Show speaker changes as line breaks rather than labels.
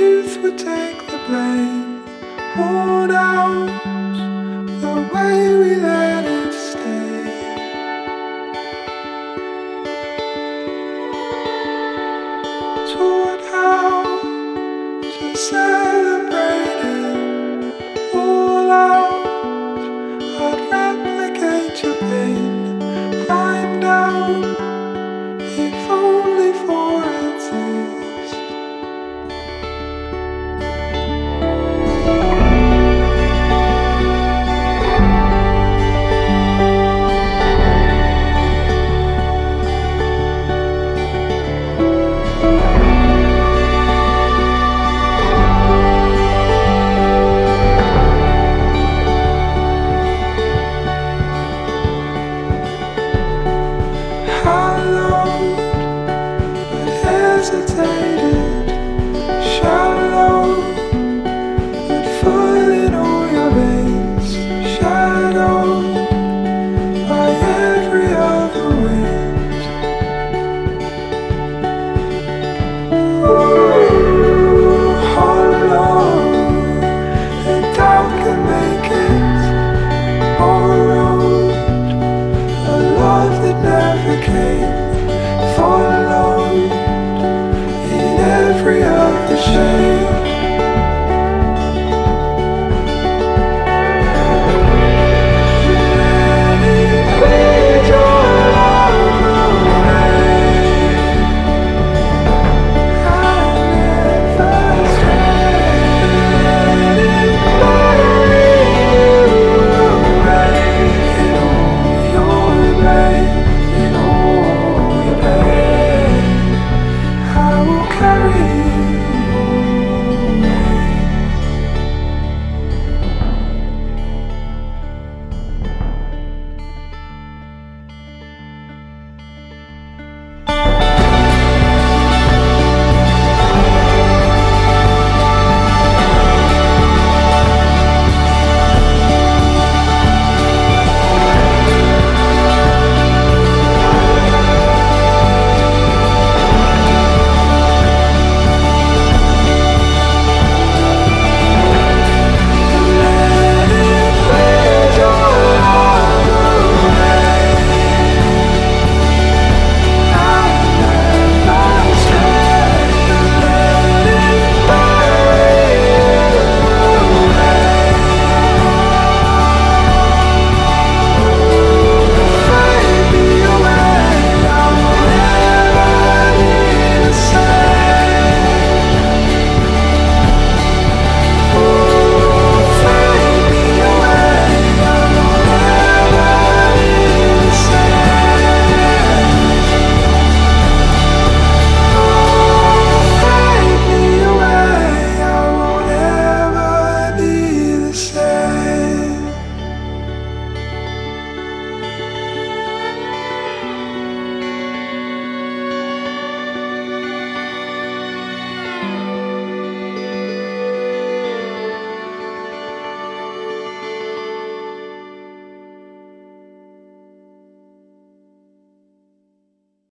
youth would take the blame, worn out the way we lay. came worry.